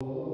Oh.